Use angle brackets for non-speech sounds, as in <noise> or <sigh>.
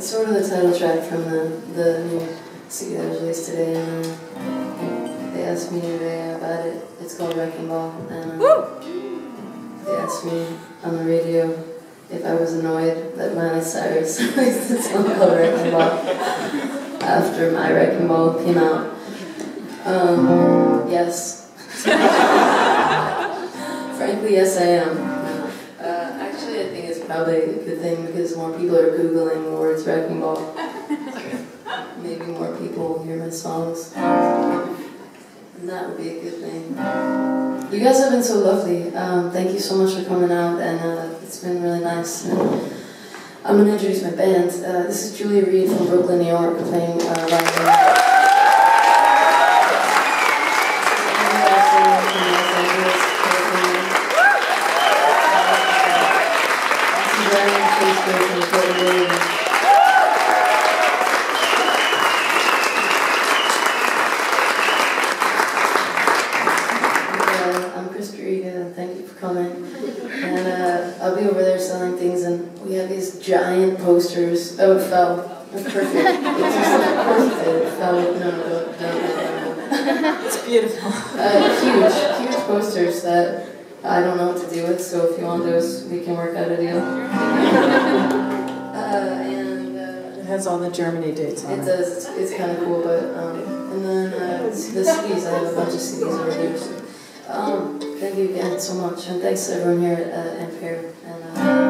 it's sort of the title track from the, the new CD that was released today, and uh, they asked me today about it. It's called Wrecking Ball, and uh, they asked me on the radio if I was annoyed that Miley Cyrus <laughs> released a song called Wrecking Ball after my Wrecking Ball came out. Um, yes. <laughs> Frankly, yes, I am. Uh, actually, I think it's probably a good thing because more people are Googling words Wrecking Ball. Maybe more people will hear my songs. And that would be a good thing. You guys have been so lovely. Um, thank you so much for coming out, and uh, it's been really nice. And I'm going to introduce my band. Uh, this is Julia Reed from Brooklyn, New York, playing uh, giant posters. Oh, it fell. That's perfect. It's just, of course it did. It fell. No, no, no, no. It's beautiful. Uh, huge, huge posters that I don't know what to do with, so if you want those, we can work out a deal. <laughs> Uh, and uh, It has all the Germany dates on it it. does, it's, it's kind of cool, but, um, and then uh, the CDs, I have a bunch of CDs over there. So, um, thank you again so much, and thanks to everyone here at uh, Ampere. And, uh,